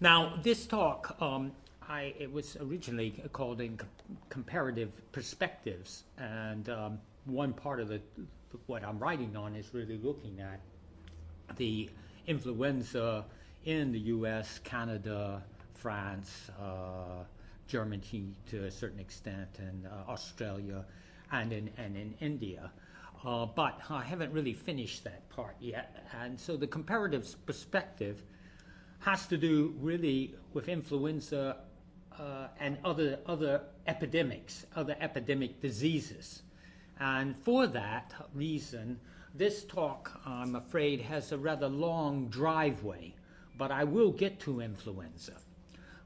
Now, this talk, um, I, it was originally called in comparative perspectives, and um, one part of the what I'm writing on is really looking at the influenza in the U.S., Canada, France, uh, Germany to a certain extent, and uh, Australia, and in and in India. Uh, but I haven't really finished that part yet, and so the comparative perspective has to do really with influenza uh, and other other epidemics, other epidemic diseases. And for that reason, this talk, I'm afraid, has a rather long driveway, but I will get to influenza.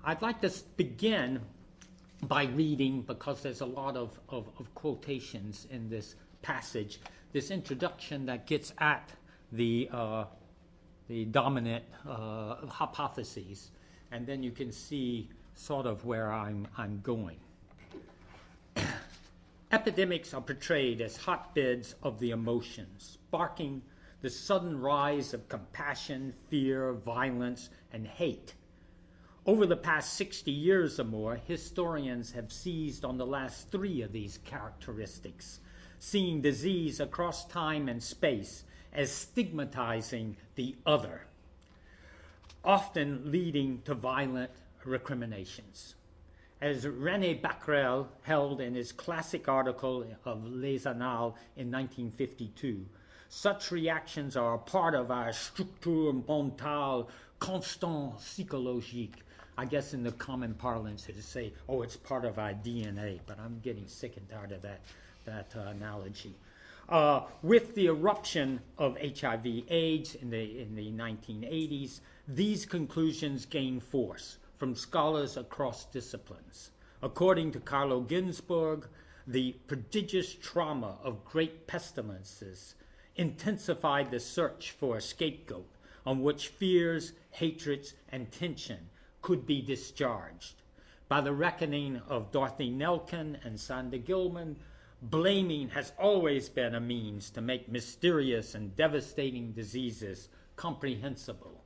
I'd like to begin by reading, because there's a lot of, of, of quotations in this passage, this introduction that gets at the, uh, the dominant uh, hypotheses, and then you can see sort of where I'm, I'm going. Epidemics are portrayed as hotbeds of the emotions, sparking the sudden rise of compassion, fear, violence, and hate. Over the past 60 years or more, historians have seized on the last three of these characteristics, seeing disease across time and space as stigmatizing the other, often leading to violent recriminations as René Baehrel held in his classic article of Les Annales in 1952. Such reactions are a part of our structure mentale constant psychologique. I guess in the common parlance to say, oh, it's part of our DNA, but I'm getting sick and tired of that, that uh, analogy. Uh, with the eruption of HIV AIDS in the, in the 1980s, these conclusions gained force from scholars across disciplines. According to Carlo Ginzburg, the prodigious trauma of great pestilences intensified the search for a scapegoat on which fears, hatreds, and tension could be discharged. By the reckoning of Dorothy Nelkin and Sander Gilman, blaming has always been a means to make mysterious and devastating diseases comprehensible.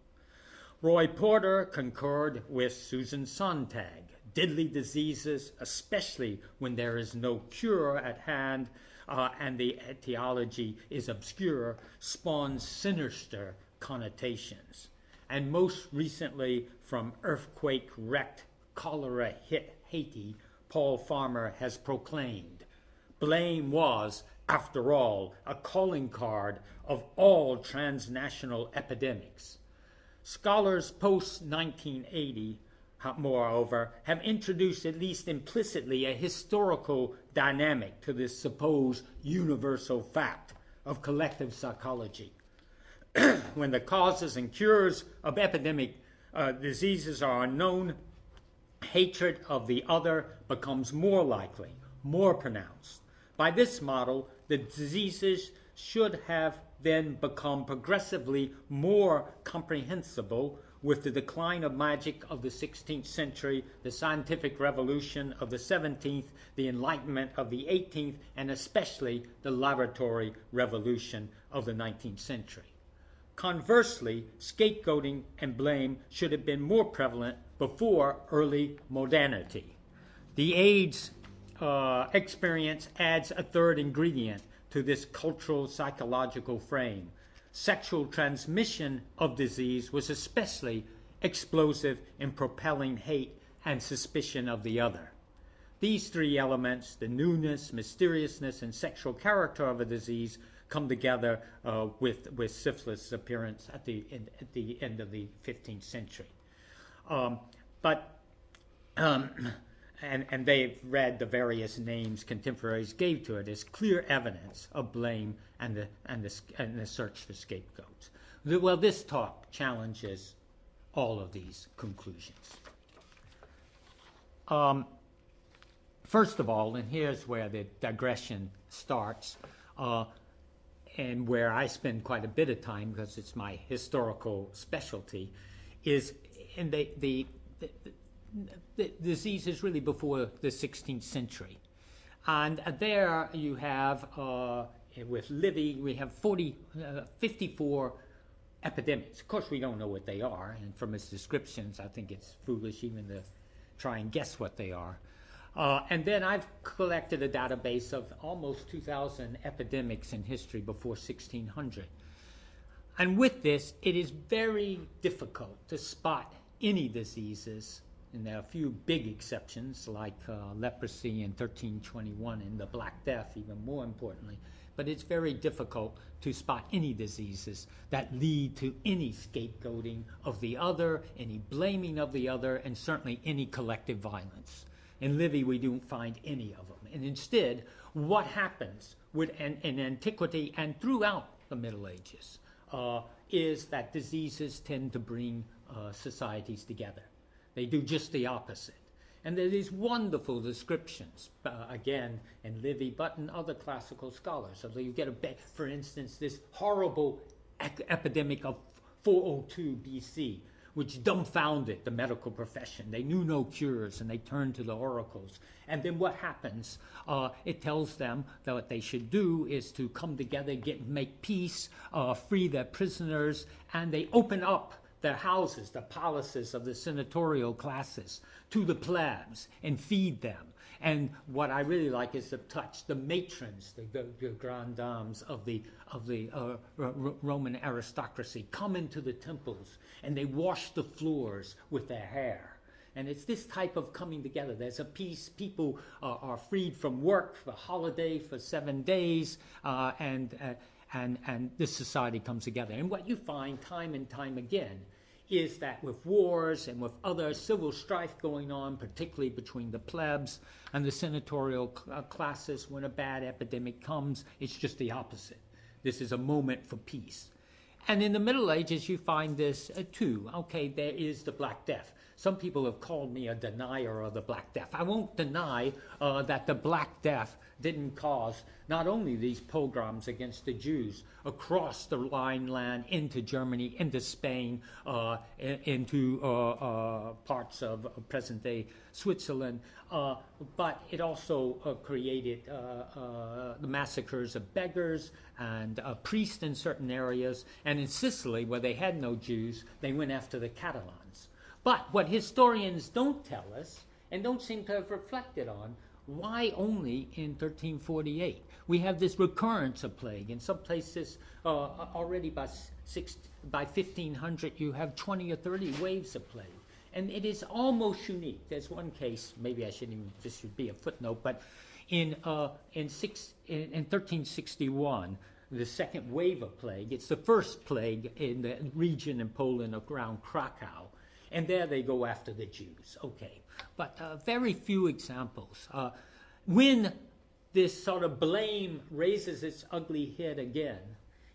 Roy Porter concurred with Susan Sontag. Deadly diseases, especially when there is no cure at hand uh, and the etiology is obscure, spawn sinister connotations. And most recently, from earthquake wrecked cholera hit Haiti, Paul Farmer has proclaimed blame was, after all, a calling card of all transnational epidemics. Scholars post 1980, moreover, have introduced, at least implicitly, a historical dynamic to this supposed universal fact of collective psychology. when the causes and cures of epidemic uh, diseases are unknown, hatred of the other becomes more likely, more pronounced. By this model, the diseases should have then become progressively more comprehensible with the decline of magic of the 16th century, the scientific revolution of the 17th, the enlightenment of the 18th, and especially the laboratory revolution of the 19th century. Conversely, scapegoating and blame should have been more prevalent before early modernity. The AIDS uh, experience adds a third ingredient to this cultural psychological frame. Sexual transmission of disease was especially explosive in propelling hate and suspicion of the other. These three elements, the newness, mysteriousness, and sexual character of a disease, come together uh, with, with syphilis' appearance at the, end, at the end of the 15th century. Um, but um, and, and they've read the various names contemporaries gave to it as clear evidence of blame and the, and the, and the search for scapegoats. Well, this talk challenges all of these conclusions. Um, first of all, and here's where the digression starts, uh, and where I spend quite a bit of time because it's my historical specialty, is in the, the, the the disease is really before the 16th century. And there you have, uh, with Livy, we have 40, uh, 54 epidemics. Of course, we don't know what they are, and from his descriptions, I think it's foolish even to try and guess what they are. Uh, and then I've collected a database of almost 2,000 epidemics in history before 1600. And with this, it is very difficult to spot any diseases, and there are a few big exceptions like uh, leprosy in 1321 and the Black Death, even more importantly. But it's very difficult to spot any diseases that lead to any scapegoating of the other, any blaming of the other, and certainly any collective violence. In Livy, we don't find any of them. And instead, what happens with, in, in antiquity and throughout the Middle Ages uh, is that diseases tend to bring uh, societies together. They do just the opposite. And there are these wonderful descriptions, uh, again, in Livy, but in other classical scholars. So you get a, bit, for instance, this horrible epidemic of 402 BC, which dumbfounded the medical profession. They knew no cures and they turned to the oracles. And then what happens? Uh, it tells them that what they should do is to come together, get make peace, uh, free their prisoners, and they open up their houses, the palaces of the senatorial classes, to the plebs and feed them. And what I really like is the touch, the matrons, the, the, the grand dames of the, of the uh, Roman aristocracy come into the temples and they wash the floors with their hair. And it's this type of coming together. There's a peace. People uh, are freed from work for holiday for seven days, uh, and, uh, and, and this society comes together. And what you find time and time again is that with wars and with other civil strife going on, particularly between the plebs and the senatorial cl- uh, classes, when a bad epidemic comes, it's just the opposite. This is a moment for peace. And in the Middle Ages, you find this uh, too. Okay, there is the Black Death. Some people have called me a denier of the Black Death. I won't deny uh, that the Black Death didn't cause not only these pogroms against the Jews across the Rhineland into Germany, into Spain, uh, into uh, uh, parts of present day Switzerland, uh, but it also uh, created the massacres of beggars and priests in certain areas. And in Sicily, where they had no Jews, they went after the Catalans. But what historians don't tell us and don't seem to have reflected on why only in 1348? We have this recurrence of plague. In some places, uh, already by, six, by 1500, you have 20 or 30 waves of plague. And it is almost unique. There's one case, maybe I shouldn't even, this should be a footnote, but in, uh, in, six, in, in 1361, the second wave of plague, it's the first plague in the region in Poland around Krakow. And there they go after the Jews. Okay but uh, very few examples. Uh, when this sort of blame raises its ugly head again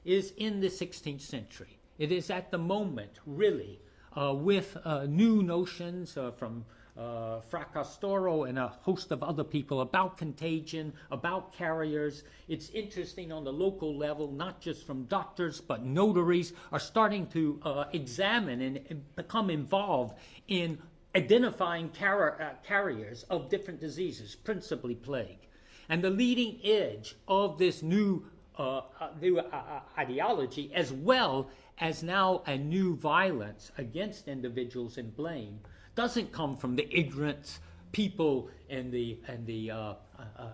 is in the 16th century. It is at the moment, really, uh, with uh, new notions uh, from uh, Fracastoro and a host of other people about contagion, about carriers. It's interesting on the local level, not just from doctors, but notaries are starting to uh, examine and, and become involved in identifying car- uh, carriers of different diseases, principally plague. And the leading edge of this new, uh, uh, new uh, uh, ideology, as well as now a new violence against individuals in blame, doesn't come from the ignorant people in the, in the, uh,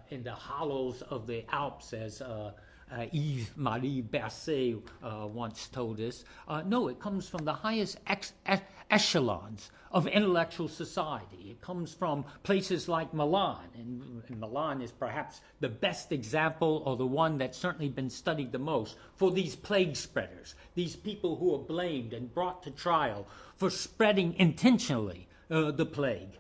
in the hollows of the Alps, as uh, Yves Marie uh, once told us. Uh, no, it comes from the highest ex- echelons of intellectual society. It comes from places like Milan, and, and, Milan is perhaps the best example or the one that's certainly been studied the most for these plague spreaders, these people who are blamed and brought to trial for spreading intentionally uh, the plague.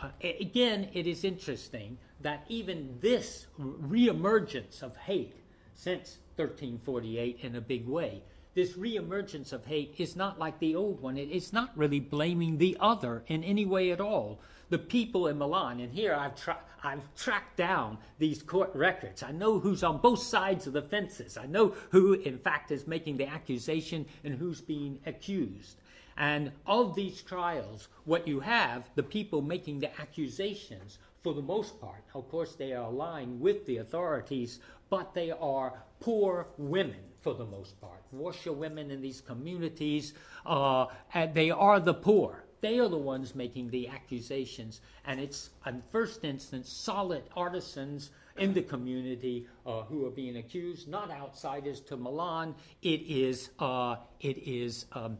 Uh, again, it is interesting that even this reemergence of hate since 1348 in a big way. This reemergence of hate is not like the old one. It is not really blaming the other in any way at all. The people in Milan, and here I've, tra- I've tracked down these court records. I know who's on both sides of the fences. I know who, in fact, is making the accusation and who's being accused. And of these trials, what you have, the people making the accusations for the most part. Of course, they are aligned with the authorities, but they are poor women for the most part. Washerwomen in these communities, uh, they are the poor. They are the ones making the accusations, and it's in first instance solid artisans in the community uh, who are being accused, not outsiders to Milan. It is uh, it is um,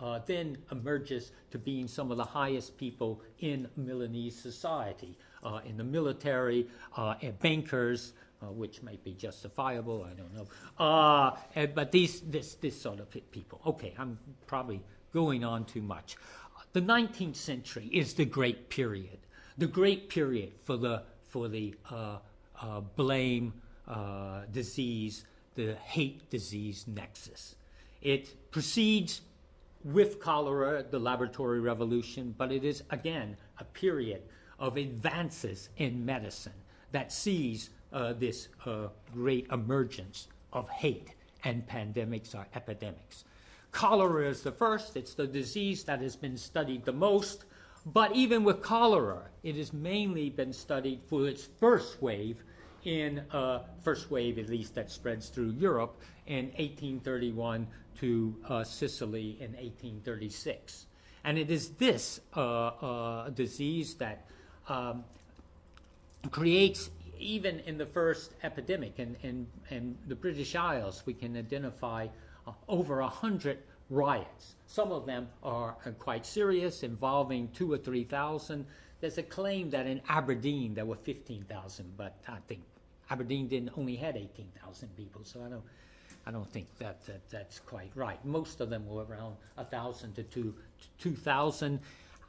uh, then emerges to being some of the highest people in Milanese society, uh, in the military, uh, bankers, uh, which might be justifiable, I don't know. Uh, and, but these, this, this sort of people. Okay, I'm probably going on too much. The 19th century is the great period, the great period for the, for the uh, blame disease, the hate disease nexus. It proceeds with cholera, the laboratory revolution, but it is again a period of advances in medicine that sees uh, this uh, great emergence of hate and pandemics or epidemics. Cholera is the first, it's the disease that has been studied the most, but even with cholera, it has mainly been studied for its first wave in uh, first wave at least that spreads through Europe in 1831 to uh, Sicily in 1836. And it is this uh, uh, disease that um, creates, even in the first epidemic in, in, in the British Isles, we can identify uh, over a hundred riots. Some of them are quite serious, involving two or three thousand. There's a claim that in Aberdeen there were 15,000, but I think Aberdeen didn't only had 18,000 people, so I don't I don't think that, that that's quite right. Most of them were around a thousand to two two thousand.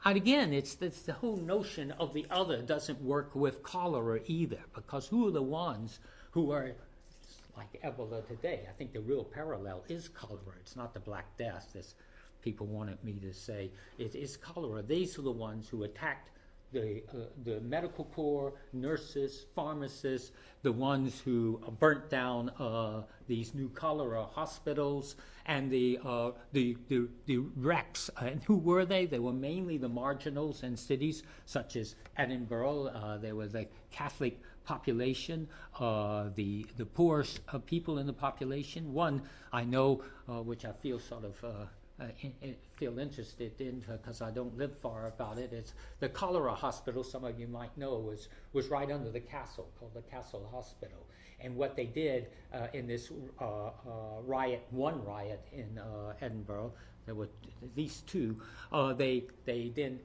And again, it's, it's the whole notion of the other doesn't work with cholera either, because who are the ones who are like Ebola today? I think the real parallel is cholera. It's not the Black Death, as people wanted me to say. It is cholera. These are the ones who attacked the, uh, the medical corps, nurses, pharmacists, the ones who burnt down uh, these new cholera hospitals, and the, uh, the, the, the wrecks. And who were they? They were mainly the marginals in cities such as Edinburgh. Uh, there was a Catholic population, uh, the, the poorest uh, people in the population. One I know, which I feel sort of uh, feel interested in because I don't live far about it. It's the cholera hospital. Some of you might know was was right under the castle, called the Castle Hospital. And what they did uh, in this uh, uh riot, one riot in uh, Edinburgh, there were at least two. Uh, they they then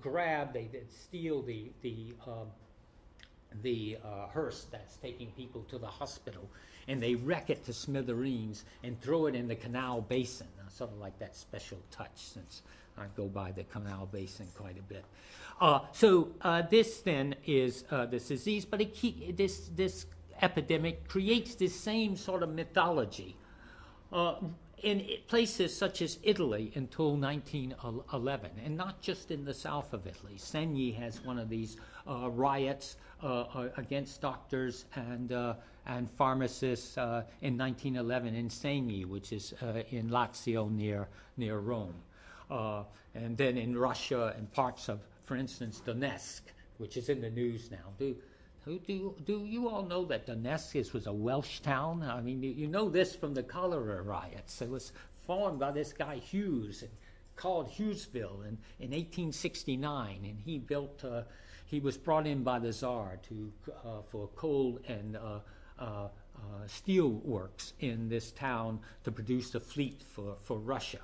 grab, they did steal the the um, the hearse that's taking people to the hospital, and they wreck it to smithereens and throw it in the canal basin sort of like that special touch since I go by the Canal Basin quite a bit. Uh, so uh, this then is uh, this disease, but it, this, this epidemic creates this same sort of mythology. Uh, in places such as Italy until 1911, and not just in the south of Italy. Segni has one of these uh, riots against doctors and and pharmacists uh, in 1911 in Segni, which is uh, in Lazio near, near Rome. Uh, and then in Russia and parts of, for instance, Donetsk, which is in the news now. Do, do, do you all know that Donetsk was a Welsh town? I mean, you, you know this from the cholera riots. It was formed by this guy Hughes, called Hughesville in, in 1869, and he built. Uh, he was brought in by the Tsar to uh, for coal and uh, uh, uh, steel works in this town to produce a fleet for, for Russia.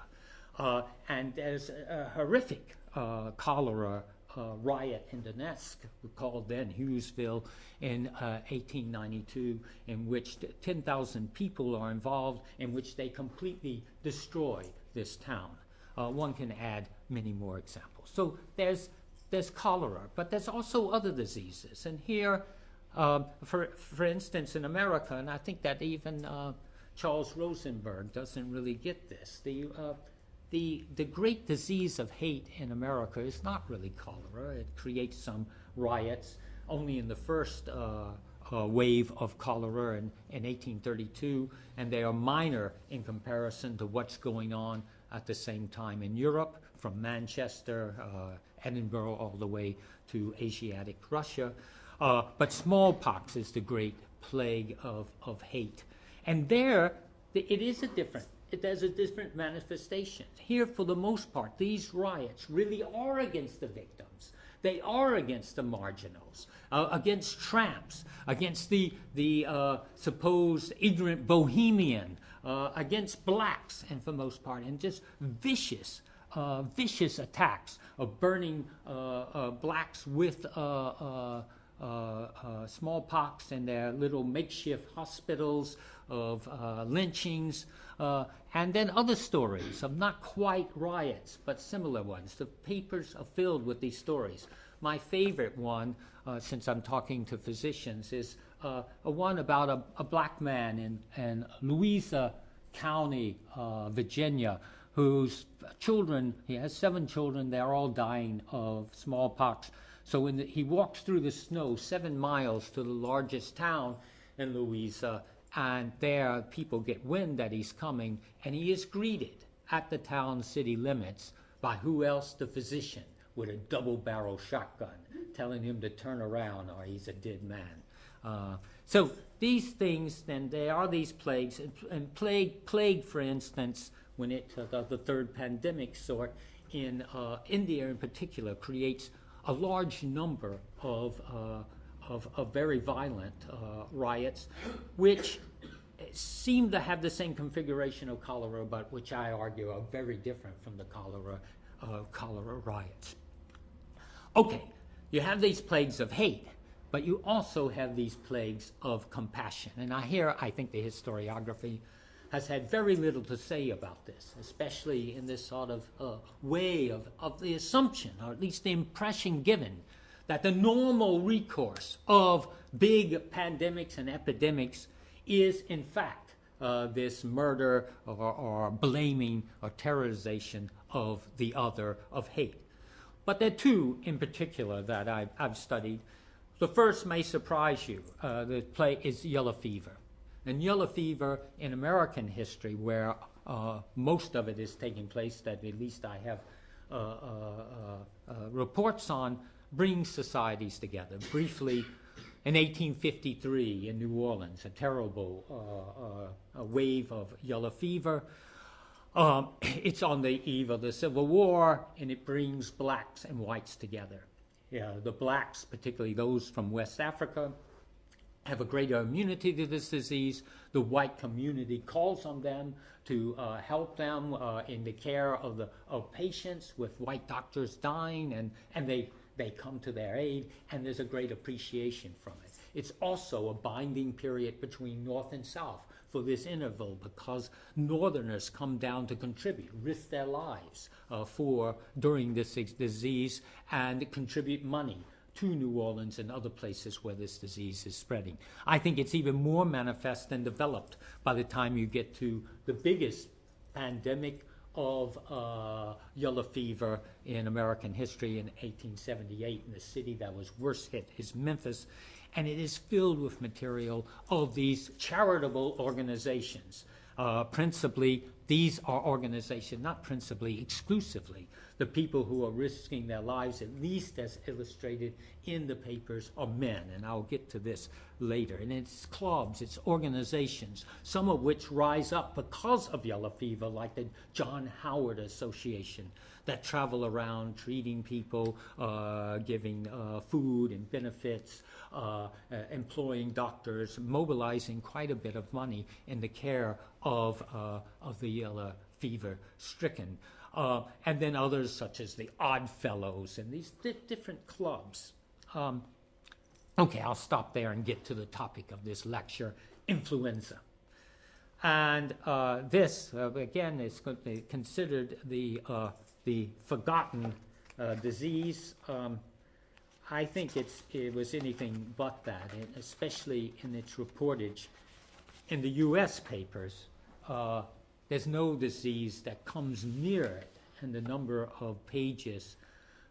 And there's a horrific cholera riot in Donetsk, called then Hughesville, in uh, 1892, in which 10,000 people are involved, in which they completely destroy this town. Uh, one can add many more examples. So there's, there's cholera, but there's also other diseases. And here um, for, for instance, in America, and I think that even uh, Charles Rosenberg doesn't really get this, the, uh, the, the great disease of hate in America is not really cholera. It creates some riots. Only in the first uh, uh wave of cholera in, in 1832, and they are minor in comparison to what's going on at the same time in Europe. from Manchester, uh, Edinburgh, all the way to Asiatic Russia. Uh, but smallpox is the great plague of, of hate. And there, it is a different, it has a different manifestation. Here, for the most part, these riots really are against the victims. They are against the marginals, uh, against tramps, against the, the uh, supposed ignorant bohemian, uh, against blacks, and for the most part, and just vicious, uh, vicious attacks of burning uh, uh, blacks with smallpox in their little makeshift hospitals, of lynchings, and then other stories of not quite riots, but similar ones. The papers are filled with these stories. My favorite one, uh, since I'm talking to physicians, is uh, one about a, a, black man in, in Louisa County, uh, Virginia, whose children, he has seven children, they're all dying of smallpox. So the, he walks through the snow seven miles to the largest town in Louisa, and there people get wind that he's coming, and he is greeted at the town city limits by who else? The physician with a double barrel shotgun telling him to turn around or he's a dead man. Uh, so these things, then, there are these plagues, and plague, plague, for instance, when it uh, the third pandemic sort in uh, India in particular creates a large number of uh, of, of, very violent uh, riots, which seem to have the same configuration of cholera, but which I argue are very different from the cholera cholera riots. Okay, you have these plagues of hate, but you also have these plagues of compassion. And I hear, I think the historiography has had very little to say about this, especially in this sort of uh, way of, of the assumption, or at least the impression given, that the normal recourse of big pandemics and epidemics is, in fact, uh, this murder or, or blaming or terrorization of the other, of hate. But there are two in particular that I've, I've studied. The first may surprise you. Uh, the play is Yellow Fever. And Yellow Fever in American history, where uh, most of it is taking place, that at least I have uh, uh, uh, reports on, brings societies together. Briefly, in 1853 in New Orleans, a terrible uh, uh, a wave of yellow fever um, it's on the eve of the Civil War, and it brings blacks and whites together. Yeah, the blacks, particularly those from West Africa, have a greater immunity to this disease. The white community calls on them to uh, help them uh, in the care of the of patients with white doctors dying, and, and they, they come to their aid, and there's a great appreciation from it. It's also a binding period between North and South for this interval because Northerners come down to contribute, risk their lives uh, for during this disease, and contribute money to New Orleans and other places where this disease is spreading. I think it's even more manifest and developed by the time you get to the biggest pandemic of uh, yellow fever in American history in 1878, and the city that was worst hit is Memphis and it is filled with material of these charitable organizations. Uh, principally, these are organizations, not principally, exclusively, the people who are risking their lives, at least as illustrated in the papers, are men. And I'll get to this later. And it's clubs, it's organizations, some of which rise up because of yellow fever, like the John Howard Association, that travel around treating people, uh, giving uh, food and benefits, uh, uh, employing doctors, mobilizing quite a bit of money in the care of, uh, of the yellow fever stricken. Uh, and then others such as the Odd Fellows and these di- different clubs. Um, okay, I'll stop there and get to the topic of this lecture influenza. And uh, this, uh, again, is considered the, uh, the forgotten uh, disease. Um, I think it's, it was anything but that, especially in its reportage in the U.S. papers. Uh, there's no disease that comes near it and the number of pages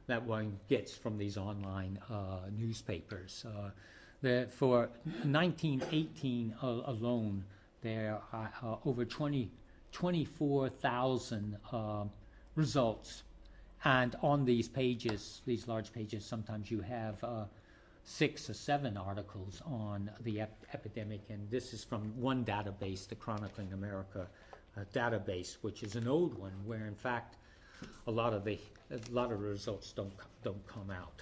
that one gets from these online uh, newspapers. Uh, the, for 1918 uh, alone, there are uh, over 20, 24,000 uh, results and on these pages, these large pages, sometimes you have uh, six or seven articles on the ep- epidemic, and this is from one database, the Chronicling America uh, database, which is an old one, where in fact a lot of the a lot of results don't don't come out.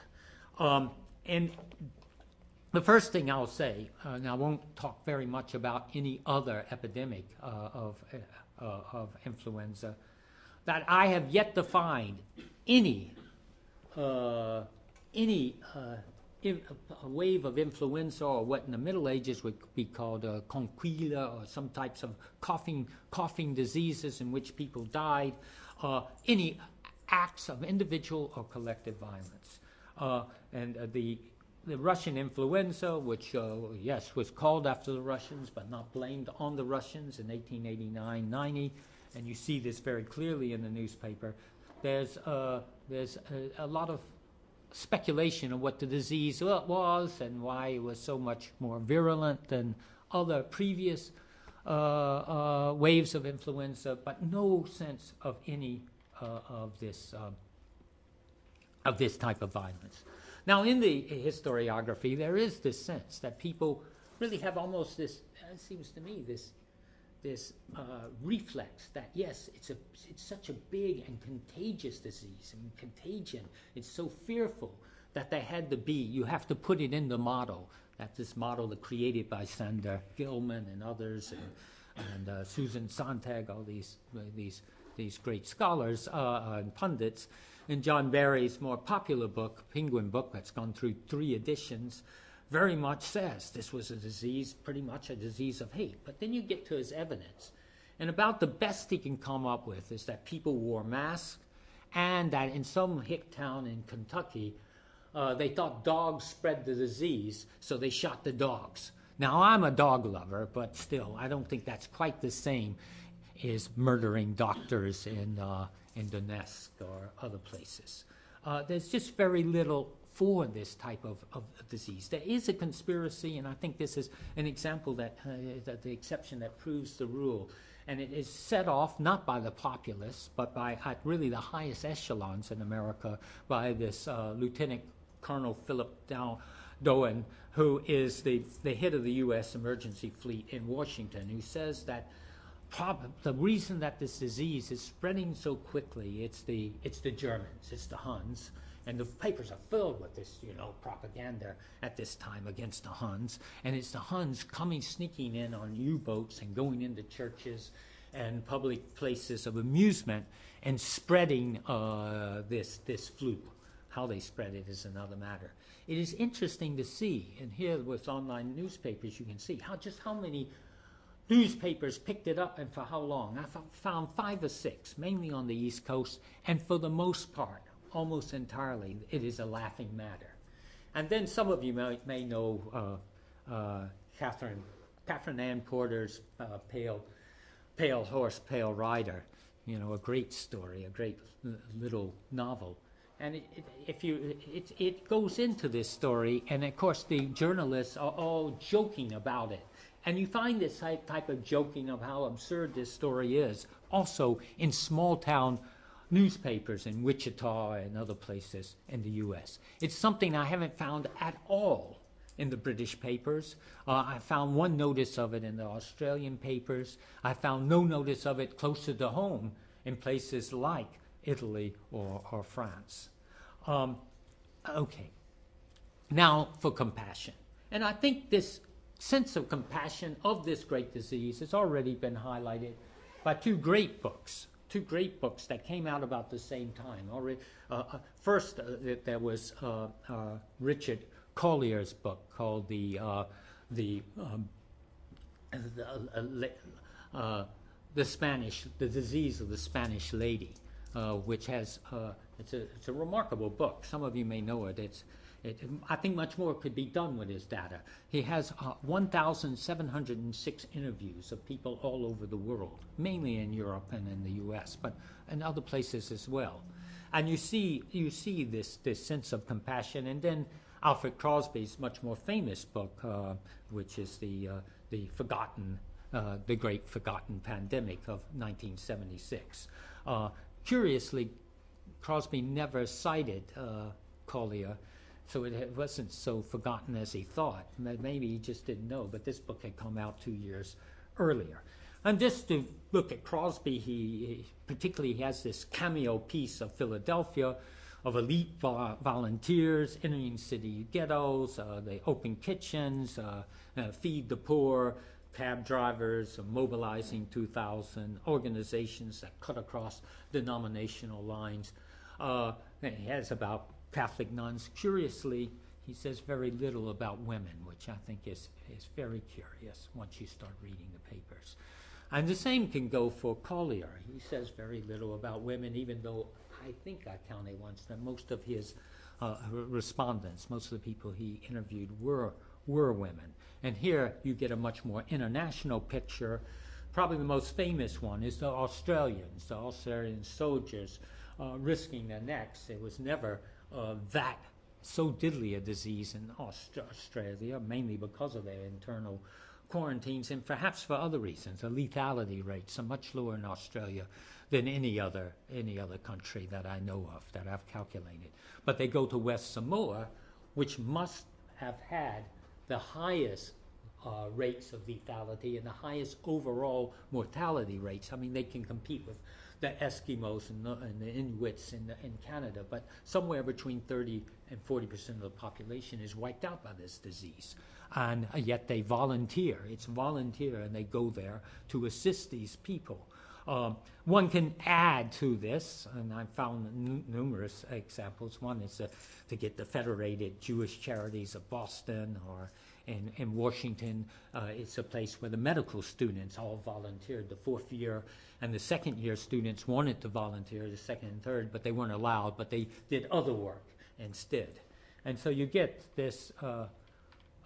Um, and the first thing I'll say, uh, and I won't talk very much about any other epidemic uh, of uh, of influenza, that I have yet to find any uh, any uh, a wave of influenza or what in the Middle Ages would be called a conquilla or some types of coughing coughing diseases in which people died, uh, any acts of individual or collective violence. Uh, and uh, the the Russian influenza, which uh, yes was called after the Russians but not blamed on the Russians in 1889-90, and you see this very clearly in the newspaper. There's uh, there's a, a lot of speculation of what the disease was and why it was so much more virulent than other previous uh, uh, waves of influenza, but no sense of any uh, of this um, of this type of violence. Now, in the historiography, there is this sense that people really have almost this. It seems to me this this uh, reflex that yes, it's a it's such a big and contagious disease and contagion. It's so fearful that they had to be. You have to put it in the model. That this model that created by Sander Gilman and others and, and uh, Susan Sontag, all these uh, these these great scholars uh, and pundits. In John Barry's more popular book, Penguin book, that's gone through three editions, very much says this was a disease, pretty much a disease of hate. But then you get to his evidence. And about the best he can come up with is that people wore masks and that in some hick town in Kentucky, uh, they thought dogs spread the disease, so they shot the dogs. Now, I'm a dog lover, but still, I don't think that's quite the same as murdering doctors in, uh, in Donetsk or other places. Uh, there's just very little for this type of, of disease. There is a conspiracy, and I think this is an example that, uh, that the exception that proves the rule. And it is set off not by the populace, but by at really the highest echelons in America by this uh, Lieutenant Colonel Philip Dow- Doane, who is the, the head of the U.S. emergency fleet in Washington, who says that the reason that this disease is spreading so quickly, it's the, it's the Germans, it's the Huns, and the papers are filled with this, you know, propaganda at this time against the Huns. And it's the Huns coming, sneaking in on U-boats and going into churches and public places of amusement and spreading uh, this this flu. How they spread it is another matter. It is interesting to see, and here with online newspapers, you can see how just how many newspapers picked it up and for how long. I found five or six, mainly on the East Coast, and for the most part, almost entirely, it is a laughing matter. And then some of you may, may know uh, uh, Catherine, Katherine Anne Porter's uh, Pale, Pale Horse, Pale Rider. You know, a great story, a great little novel. And it, it, if you, it, it goes into this story, and of course the journalists are all joking about it. And you find this type, type of joking of how absurd this story is also in small town newspapers in Wichita and other places in the U.S. It's something I haven't found at all in the British papers. Uh, I found one notice of it in the Australian papers. I found no notice of it closer to home in places like Italy or, or France. Um, okay. Now for compassion. And I think this sense of compassion of this great disease has already been highlighted by two great books two great books that came out about the same time. Already, uh, uh, first, uh, there was uh, uh, Richard Collier's book called the uh, the um, the, the, Spanish the disease of the Spanish lady, which has it's a it's a remarkable book. Some of you may know it. It's it, I think much more could be done with his data. He has uh, 1,706 interviews of people all over the world, mainly in Europe and in the U.S., but in other places as well. And you see, you see this, this sense of compassion. And then Alfred Crosby's much more famous book, uh, which is the, uh, the forgotten, uh, the great forgotten pandemic of 1976. Uh, curiously Crosby never cited uh, Collier, so it wasn't so forgotten as he thought. Maybe he just didn't know, but this book had come out two years earlier. And just to look at Crosby, he, particularly has this cameo piece of Philadelphia, of elite vo- volunteers entering city ghettos, uh, they open kitchens, uh, uh, feed the poor, cab drivers, uh, mobilizing 2,000 organizations that cut across denominational lines. Uh, he has about Catholic nuns. Curiously, he says very little about women, which I think is, is very curious once you start reading the papers. And the same can go for Collier. He says very little about women, even though I think I counted once that most of his uh, respondents, most of the people he interviewed were were women. And here you get a much more international picture. Probably the most famous one is the Australians, the Australian soldiers uh, risking their necks. It was never uh, that so deadly a disease in Aust- Australia, mainly because of their internal quarantines and perhaps for other reasons. The lethality rates are much lower in Australia than any other any other country that I know of that I've calculated. But they go to West Samoa, which must have had the highest uh, rates of lethality and the highest overall mortality rates. I mean, they can compete with the Eskimos and the, and the Inuits in, the, in Canada, but somewhere between 30 and 40 percent of the population is wiped out by this disease. And yet they volunteer. It's volunteer, and they go there to assist these people. Um, one can add to this, and I've found numerous examples. One is uh, to get the Federated Jewish Charities of Boston or in, in Washington. Uh, it's a place where the medical students all volunteered. The fourth year and the second year students wanted to volunteer, the second and third, but they weren't allowed, but they did other work instead. And so you get this uh,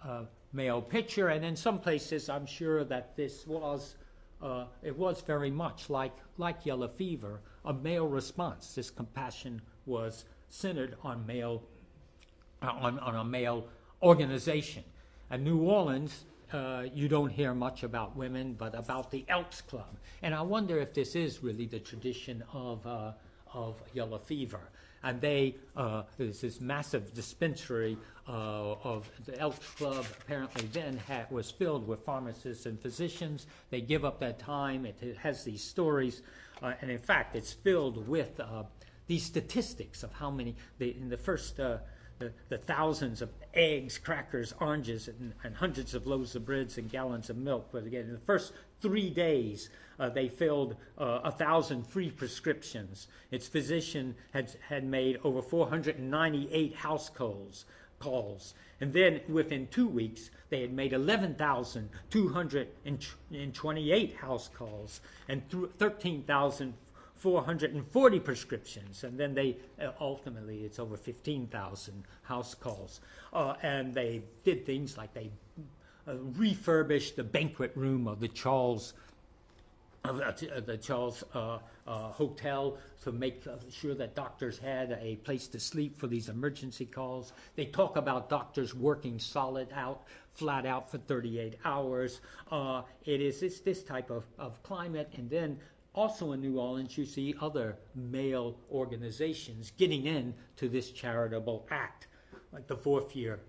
uh, male picture, and in some places, I'm sure that this was uh, it was very much like like yellow fever, a male response. This compassion was centered on male uh, on, on a male organization. At New Orleans, uh, you don't hear much about women, but about the Elks Club. And I wonder if this is really the tradition of, uh, of yellow fever. And they, uh, there's this massive dispensary uh, of the Elks Club, apparently then had, was filled with pharmacists and physicians. They give up their time. It, it has these stories. Uh, and in fact, it's filled with uh, these statistics of how many, they, in the first the, thousands of eggs, crackers, oranges, and, and hundreds of loaves of breads and gallons of milk. But again, in the first three days, uh, they filled uh, a thousand free prescriptions. Its physician had, had made over 498 house calls. Calls. And then within two weeks, they had made 11,228 house calls and 13,000 440 prescriptions, and then they uh, ultimately it's over 15,000 house calls. Uh, and they did things like they uh, refurbished the banquet room of the Charles of the, uh, the Charles uh, uh, Hotel to make uh, sure that doctors had a place to sleep for these emergency calls. They talk about doctors working solid out, flat out for 38 hours. Uh, it is this type of, of climate, and then also in New Orleans, you see other male organizations getting in to this charitable act, like the fourth year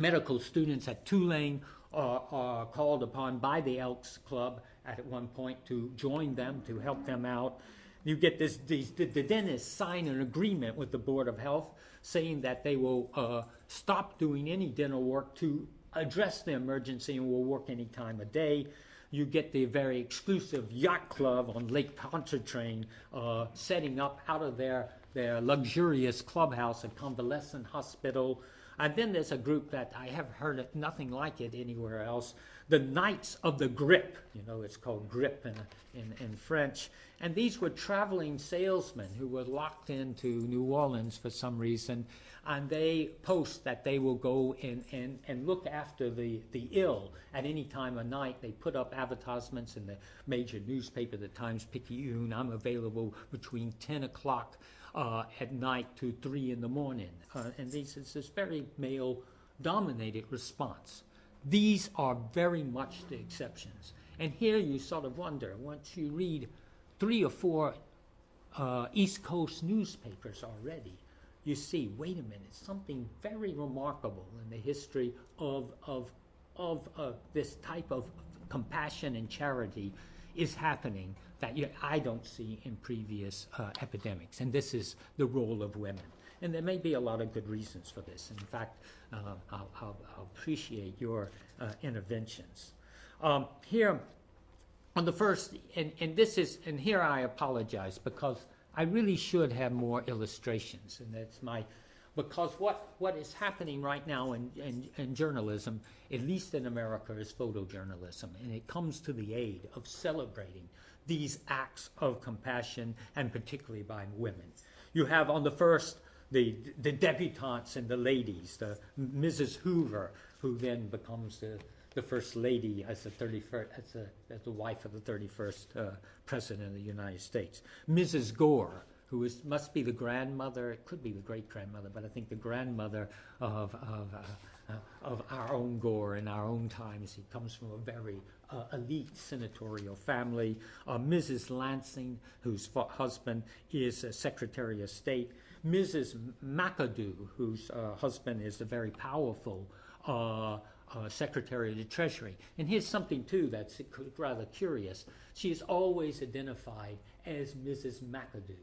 medical students at Tulane are, are called upon by the Elks Club at one point to join them to help them out. You get this, these, the, the dentists sign an agreement with the Board of Health saying that they will uh, stop doing any dental work to address the emergency and will work any time of day. You get the very exclusive yacht club on Lake Pontchartrain uh, setting up out of their, their luxurious clubhouse, a convalescent hospital. And then there's a group that I have heard of nothing like it anywhere else. The Knights of the Grip, you know, it's called Grip in, in, in French. And these were traveling salesmen who were locked into New Orleans for some reason. And they post that they will go in and, and look after the, the ill at any time of night. They put up advertisements in the major newspaper, the Times Picayune. I'm available between 10 o'clock uh, at night to three in the morning. Uh, and this is this very male dominated response. These are very much the exceptions. And here you sort of wonder, once you read three or four uh, East Coast newspapers already, you see, wait a minute, something very remarkable in the history of, of, of uh, this type of compassion and charity is happening that you, I don't see in previous uh, epidemics. And this is the role of women. And there may be a lot of good reasons for this. In fact, uh, I'll, I'll, I'll, appreciate your uh, interventions. Um, here, on the first, and, and this is, and here I apologize because I really should have more illustrations, and that's my, because what, what is happening right now in, in, in journalism, at least in America, is photojournalism, and it comes to the aid of celebrating these acts of compassion, and particularly by women. You have on the first the, the debutantes and the ladies, the Mrs. Hoover, who then becomes the, the first lady as the 31st, as, a, as the wife of the 31st uh, president of the United States. Mrs. Gore, who is, must be the grandmother, it could be the great grandmother, but I think the grandmother of, of, uh, of our own Gore in our own times. He comes from a very uh, elite senatorial family. Uh, Mrs. Lansing, whose husband is a Secretary of State. Mrs. McAdoo, whose uh, husband is a very powerful uh, uh, Secretary of the Treasury. And here's something, too, that's rather curious. She is always identified as Mrs. McAdoo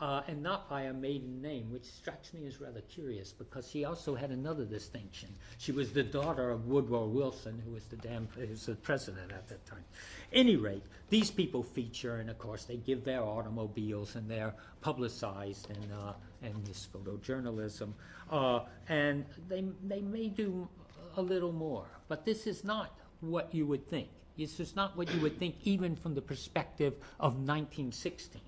uh, and not by a maiden name, which strikes me as rather curious because she also had another distinction. She was the daughter of Woodrow Wilson, who was the, damn, was the president at that time. Any rate, these people feature, and of course, they give their automobiles and they're publicized in, uh, in this photojournalism. Uh, and they, they may do a little more, but this is not what you would think. This is not what you would think, even from the perspective of 1916.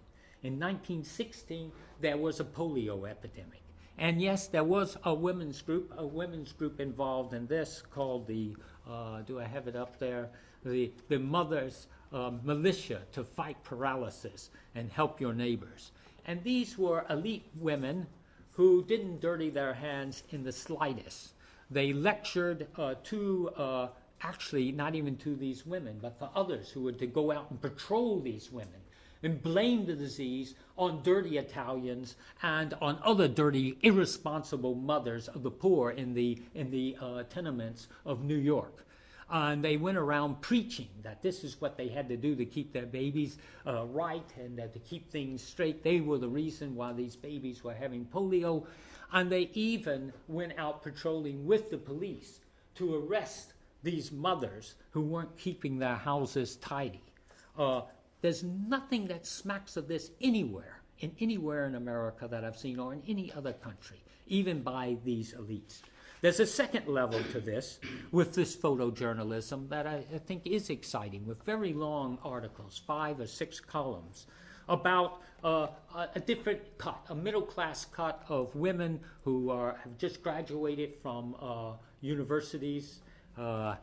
In 1916, there was a polio epidemic. And yes, there was a women's group, a women's group involved in this called the, uh, do I have it up there? The, the Mothers uh, Militia to fight paralysis and help your neighbors. And these were elite women who didn't dirty their hands in the slightest. They lectured uh, to, uh, actually, not even to these women, but to others who were to go out and patrol these women and blame the disease on dirty Italians and on other dirty, irresponsible mothers of the poor in the, in the uh, tenements of New York. and they went around preaching that this is what they had to do to keep their babies uh, right and to keep things straight. They were the reason why these babies were having polio. And they even went out patrolling with the police to arrest these mothers who weren't keeping their houses tidy. Uh, there's nothing that smacks of this anywhere, in anywhere in America that I've seen, or in any other country, even by these elites. There's a second level to this with this photojournalism that I, I think is exciting, with very long articles, five or six columns, about uh, a different cut, a middle class cut of women who are, have just graduated from uh, universities. Uh,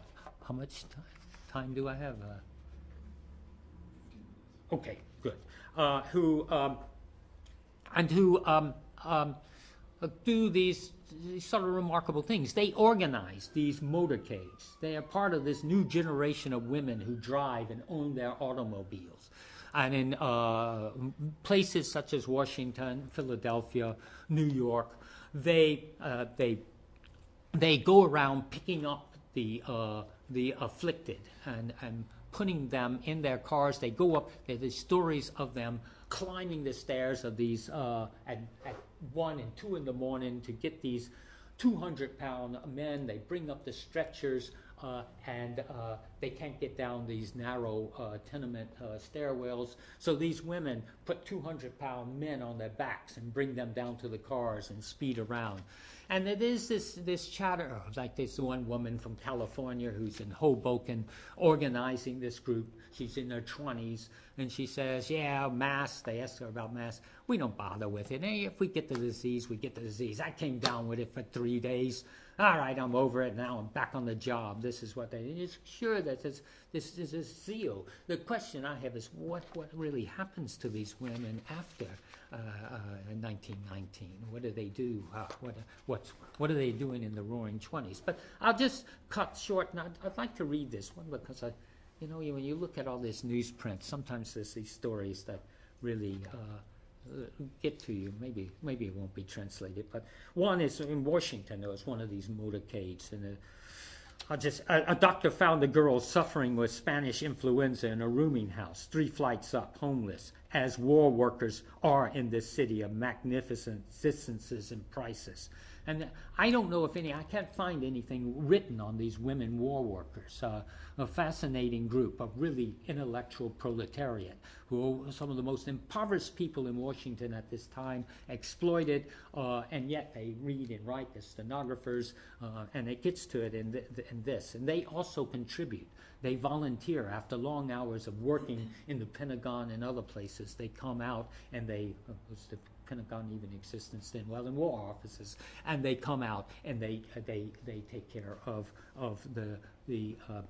how much time, time do I have? Okay, good. Uh, who um, and who um, um, do these, these, sort of remarkable things. They organize these motorcades. They are part of this new generation of women who drive and own their automobiles. And in uh, places such as Washington, Philadelphia, New York, they uh, they they go around picking up the uh, the afflicted and and putting them in their cars. They go up. There's stories of them climbing the stairs of these uh, at, at one and two in the morning to get these 200 pound men. They bring up the stretchers uh, and uh, they can't get down these narrow uh, tenement uh, stairwells. So these women put 200 pound men on their backs and bring them down to the cars and speed around. And there is this, this chatter, like this one woman from California who's in Hoboken organizing this group. She's in her 20s, and she says, Yeah, mass. They ask her about mass. We don't bother with it. Hey, if we get the disease, we get the disease. I came down with it for three days all right, I'm over it now. I'm back on the job. This is what they. It's sure that this this is zeal. The question I have is what what really happens to these women after uh, uh, 1919? What do they do? Uh, what what's what are they doing in the Roaring Twenties? But I'll just cut short. And I'd, I'd like to read this one because I, you know, when you look at all this newsprint, sometimes there's these stories that really uh, uh, get to you. Maybe maybe it won't be translated, but one is in Washington. There was one of these motorcades, and a, I just a, a doctor found a girl suffering with Spanish influenza in a rooming house, three flights up, homeless, as war workers are in this city of magnificent distances and prices. And I don't know if any, I can't find anything written on these women war workers. Uh, a fascinating group of really intellectual proletariat who are some of the most impoverished people in Washington at this time, exploited, uh, and yet they read and write the stenographers, uh, and it gets to it in, th- in this. And they also contribute. They volunteer after long hours of working in the Pentagon and other places. They come out and they, uh, Pentagon even existence then, well, in war offices, and they come out and they uh, they they take care of of the the uh,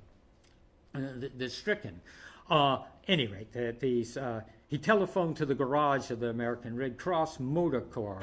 uh, the, the, stricken. Uh, any rate, the, these uh, he telephoned to the garage of the American Red Cross Motor Corps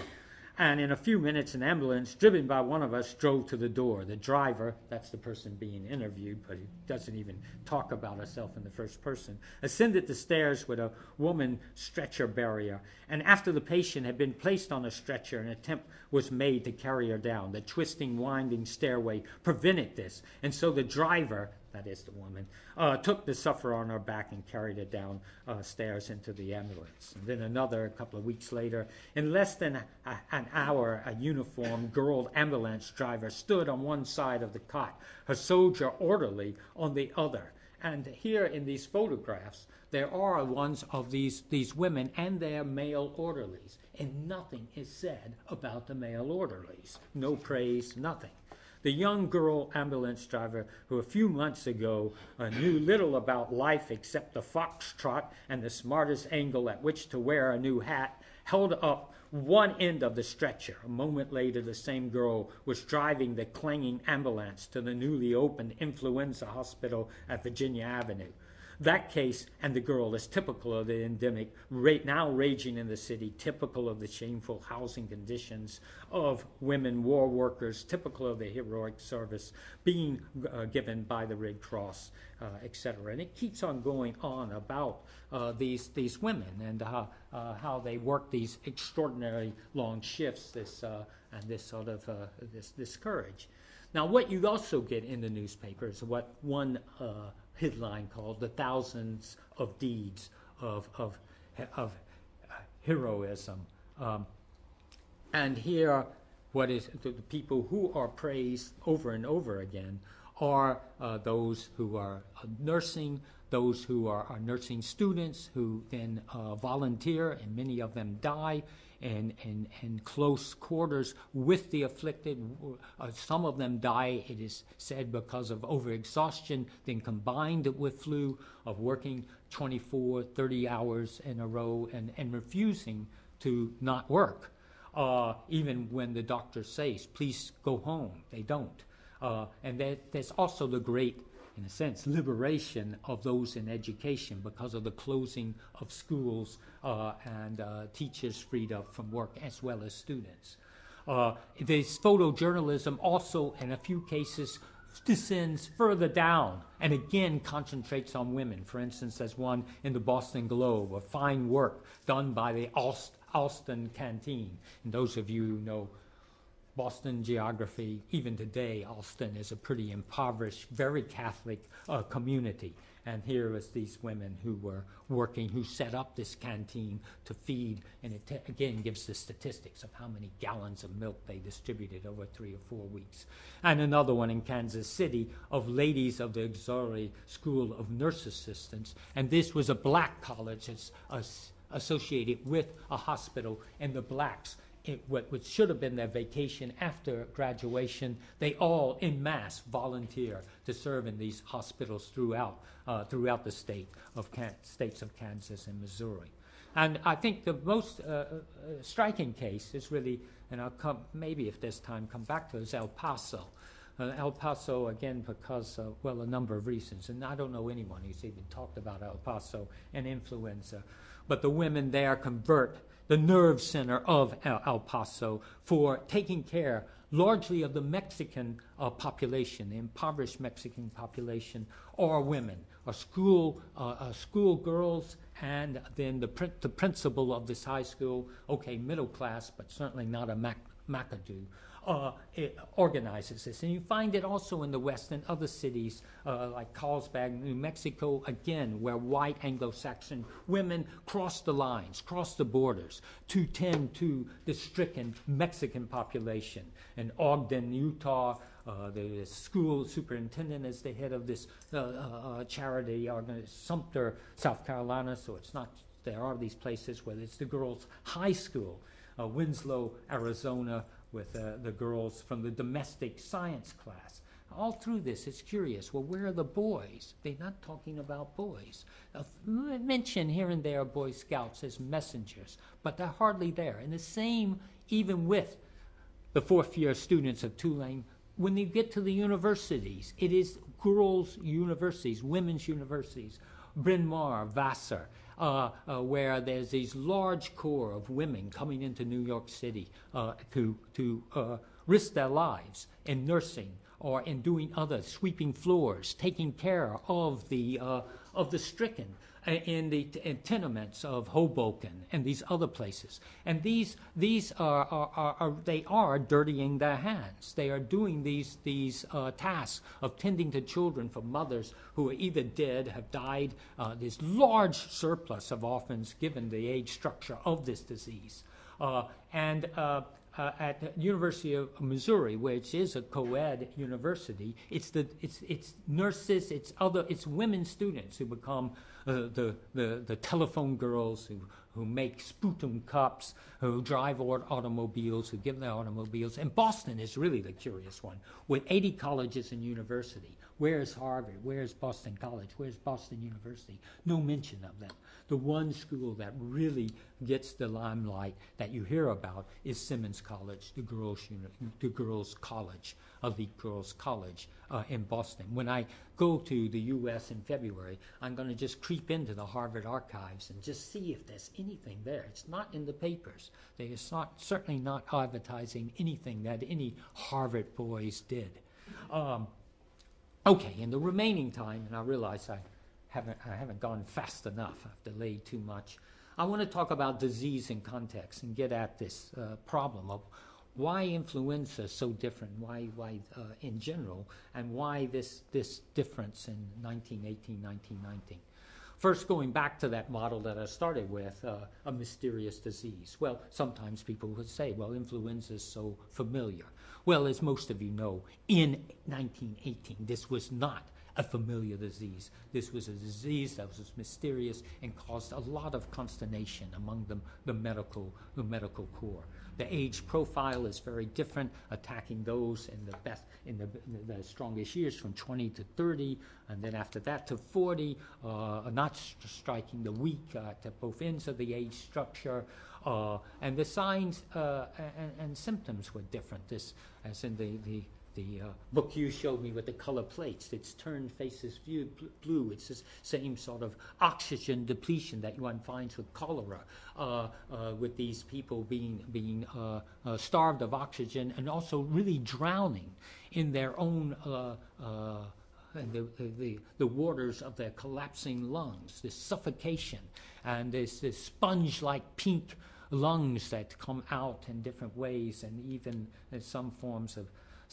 and in a few minutes, an ambulance driven by one of us drove to the door. The driver, that's the person being interviewed, but he doesn't even talk about herself in the first person, ascended the stairs with a woman stretcher barrier. And after the patient had been placed on a stretcher, an attempt was made to carry her down. The twisting, winding stairway prevented this. And so the driver, that is the woman, uh, took the sufferer on her back and carried her down uh, stairs into the ambulance. And then another, a couple of weeks later, in less than a, an hour, a uniformed girl ambulance driver stood on one side of the cot, her soldier orderly on the other. And here in these photographs, there are ones of these, these women and their male orderlies. And nothing is said about the male orderlies. No praise, nothing the young girl ambulance driver who a few months ago uh, knew little about life except the foxtrot and the smartest angle at which to wear a new hat, held up one end of the stretcher. A moment later, the same girl was driving the clanging ambulance to the newly opened influenza hospital at Virginia Avenue. That case and the girl is typical of the endemic right now raging in the city, typical of the shameful housing conditions of women war workers, typical of the heroic service being uh, given by the Red Cross, uh, etc. And it keeps on going on about uh, these these women and how uh, how they work these extraordinary long shifts, this uh, and this sort of uh, this this courage. Now, what you also get in the newspapers, what one headline called The Thousands of Deeds of, of, of Heroism. Um, and here, what is the, the, people who are praised over and over again are uh, those who are uh, nursing, those who are, are, nursing students who then uh, volunteer, and many of them die and, and, and close quarters with the afflicted. Uh, some of them die, it is said, because of overexhaustion, then combined with flu, of working 24, 30 hours in a row and, and refusing to not work. Uh, even when the doctor says, please go home, they don't. Uh, and that, there's also the great in a sense, liberation of those in education because of the closing of schools uh, and uh, teachers freed up from work as well as students. Uh, this photojournalism also, in a few cases, descends further down and again concentrates on women. For instance, there's one in the Boston Globe, a fine work done by the Allston Canteen. And those of you who know Boston geography, even today, Allston is a pretty impoverished, very Catholic uh, community. And here was these women who were working, who set up this canteen to feed, and it again gives the statistics of how many gallons of milk they distributed over three or four weeks. And another one in Kansas City of ladies of the Auxiliary School of Nurse Assistants, and this was a black college as associated with a hospital, and the blacks it, what, what should have been their vacation after graduation, they all in mass volunteer to serve in these hospitals throughout, uh, throughout the state of Can- states of Kansas and Missouri. And I think the most uh, uh, striking case is really, and I'll come, maybe if there's time, come back to, is El Paso. Uh, El Paso, again, because, uh, well, a number of reasons. And I don't know anyone who's even talked about El Paso and influenza. But the women there convert the nerve center of El, Paso for taking care largely of the Mexican uh, population, the impoverished Mexican population, or women, or school, uh, uh, school girls, and then the, the principal of this high school, okay, middle class, but certainly not a Mac- McAdoo, uh, organizes this. And you find it also in the West and other cities uh, like Carlsbad, New Mexico, again, where white Anglo Saxon women cross the lines, cross the borders to tend to the stricken Mexican population. In Ogden, Utah, uh, the school superintendent is the head of this uh, uh, uh charity, Sumter, South Carolina, so it's not, there are these places where it's the girls' high school. Uh, Winslow, Arizona, with uh, the girls from the domestic science class. All through this, it's curious. Well, where are the boys? They're not talking about boys. Uh, mention here and there Boy Scouts as messengers, but they're hardly there. And the same even with the fourth year students of Tulane. When you get to the universities, it is girls' universities, women's universities, Bryn Mawr, Vassar uh, uh, where there's these large core of women coming into New York City uh, to, to uh, risk their lives in nursing or in doing other sweeping floors, taking care of the, uh, of the stricken in the in tenements of Hoboken and these other places. And these these are, are, are, are they are dirtying their hands. They are doing these these uh, tasks of tending to children for mothers who are either dead, have died. Uh, this large surplus of orphans given the age structure of this disease. Uh, and uh, at the University of Missouri, which is a co-ed university, it's the it's it's nurses, it's other it's women students who become uh, the, the the telephone girls who who make sputum cups, who drive automobiles, who give their automobiles. And Boston is really the curious one, with 80 colleges and university. Where is Harvard? Where is Boston College? Where's Boston University? No mention of them. The one school that really gets the limelight that you hear about is Simmons College, the girls' the girls' college, elite girls' college uh, in Boston. When I go to the U.S. in February, I'm going to just creep into the Harvard archives and just see if there's anything there. It's not in the papers. They are not, certainly not advertising anything that any Harvard boys did. Um, okay, in the remaining time, and I realize I haven't, I haven't gone fast enough. I've delayed too much. I want to talk about disease in context and get at this uh, problem of why influenza is so different, why, why uh, in general, and why this, this difference in 1918, 1919. First, going back to that model that I started with, uh, a mysterious disease. Well, sometimes people would say, well, influenza is so familiar. Well, as most of you know, in 1918, this was not a familiar disease. This was a disease that was mysterious and caused a lot of consternation among the, the medical the medical corps. The age profile is very different, attacking those in the best in the, the strongest years from 20 to 30, and then after that to 40, uh, not striking the weak at both ends of the age structure. Uh, and the signs uh, and, and, symptoms were different. This, as in the, the the uh, book you showed me with the color plates, it's turned faces blue. It's the same sort of oxygen depletion that one finds with cholera, uh, uh, with these people being, being uh, uh, starved of oxygen and also really drowning in their own. Uh, the, the, the waters of their collapsing lungs, this suffocation, and this, this sponge like pink lungs that come out in different ways, and even some forms of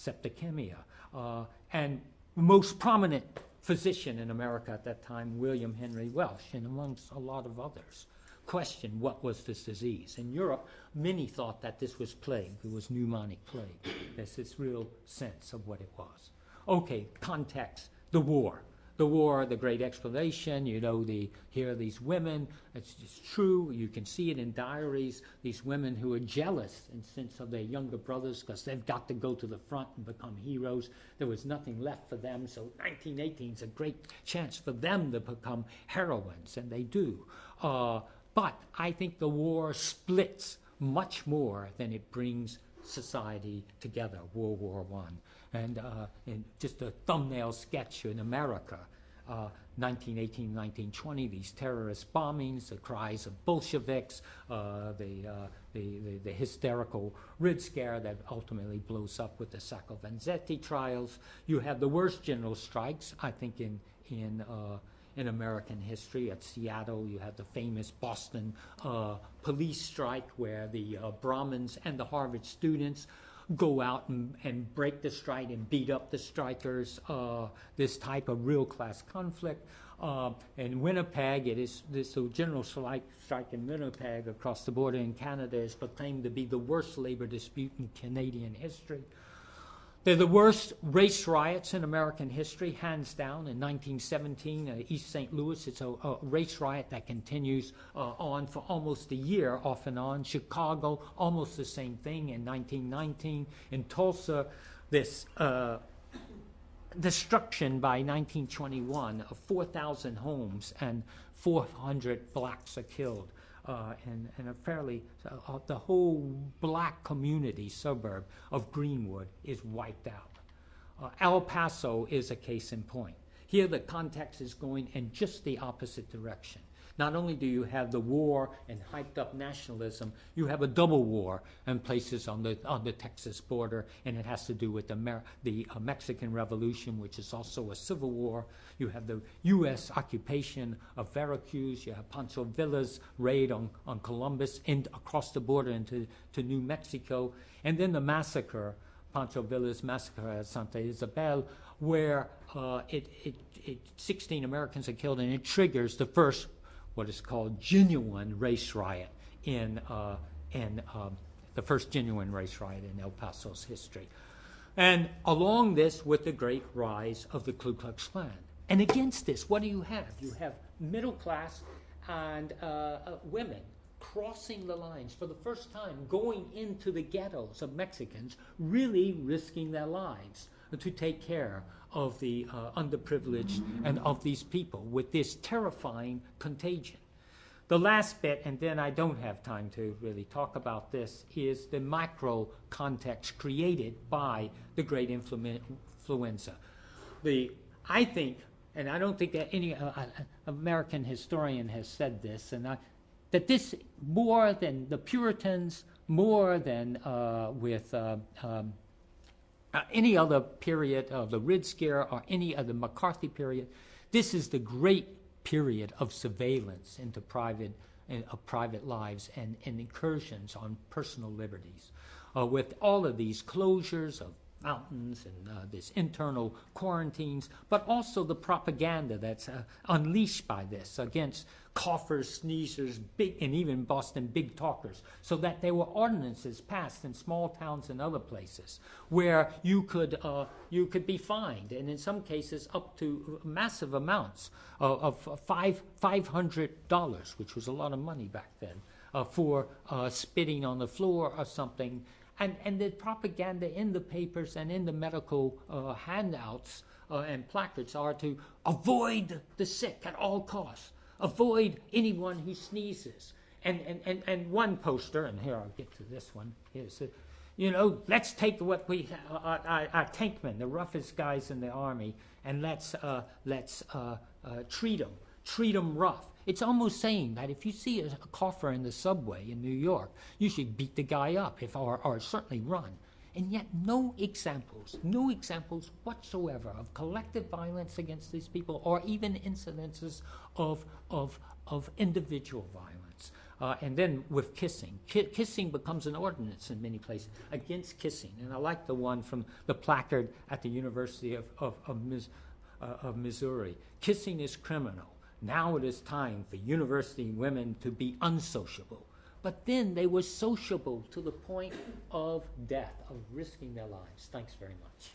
septicemia. Uh, and the most prominent physician in America at that time, William Henry Welch, and amongst a lot of others, questioned what was this disease. In Europe, many thought that this was plague, it was pneumonic plague. There's this real sense of what it was. Okay, context, the war the war, the great explanation, you know, the, here are these women, it's, it's true, you can see it in diaries, these women who are jealous in sense of their younger brothers because they've got to go to the front and become heroes. There was nothing left for them, so 1918 is a great chance for them to become heroines, and they do. Uh, but I think the war splits much more than it brings society together, World War One. And, uh, and just a thumbnail sketch in America uh, 1918, 1920, these terrorist bombings, the cries of Bolsheviks, uh, the, uh, the, the, the, hysterical Red Scare that ultimately blows up with the Sacco Vanzetti trials. You have the worst general strikes, I think, in, in, uh, in American history. At Seattle, you have the famous Boston uh, police strike where the uh, Brahmins and the Harvard students go out and, and break the strike and beat up the strikers, uh, this type of real class conflict. Uh, in Winnipeg, it is this so general strike, strike in Winnipeg across the border in Canada is proclaimed to be the worst labor dispute in Canadian history. They're the worst race riots in American history, hands down. In 1917, uh, East St. Louis, it's a, a, race riot that continues uh, on for almost a year, off and on. Chicago, almost the same thing in 1919. In Tulsa, this uh, destruction by 1921 of 4,000 homes and 400 blacks are killed uh, and, a fairly, uh, the whole black community suburb of Greenwood is wiped out. Uh, El Paso is a case in point. Here the context is going in just the opposite direction. Not only do you have the war and hyped up nationalism, you have a double war in places on the on the Texas border, and it has to do with the Mer- the uh, Mexican Revolution, which is also a civil war. You have the U.S. occupation of Veracruz. You have Pancho Villa's raid on, on Columbus and across the border into to New Mexico, and then the massacre, Pancho Villa's massacre at Santa Isabel, where uh, it, it, it, 16 Americans are killed, and it triggers the first what is called genuine race riot in, uh, in um, the first genuine race riot in El Paso's history. And along this with the great rise of the Ku Klux Klan. And against this, what do you have? You have middle class and uh, uh, women crossing the lines for the first time, going into the ghettos of Mexicans, really risking their lives to take care of the uh, underprivileged and of these people with this terrifying contagion. The last bit, and then I don't have time to really talk about this, is the micro context created by the great influenza. The, I think, and I don't think that any uh, uh, American historian has said this, and I, that this more than the Puritans, more than uh, with uh, um, uh, any other period of the Red Scare or any other McCarthy period, this is the great period of surveillance into private uh, private lives and, and, incursions on personal liberties. Uh, with all of these closures of mountains and uh, this internal quarantines, but also the propaganda that's uh, unleashed by this against coughers, sneezers, big, and even Boston big talkers, so that there were ordinances passed in small towns and other places where you could uh, you could be fined, and in some cases up to massive amounts of, five five hundred dollars, which was a lot of money back then, uh, for uh, spitting on the floor or something. And, and the propaganda in the papers and in the medical uh, handouts uh, and placards are to avoid the sick at all costs, avoid anyone who sneezes. And, and, and, and one poster, and here I'll get to this one, is, uh, you know, let's take what we, uh, our, our, our, tankmen, the roughest guys in the army, and let's, uh, let's uh, treat them, treat them rough it's almost saying that if you see a, a in the subway in New York, you should beat the guy up, if or, or certainly run. And yet, no examples, no examples whatsoever of collective violence against these people or even incidences of, of, of individual violence. Uh, and then with kissing. Ki- kissing becomes an ordinance in many places against kissing. And I like the one from the placard at the University of, of, of, Mis- uh, of Missouri. Kissing is criminal. Now it is time for university women to be unsociable. But then they were sociable to the point of death, of risking their lives. Thanks very much.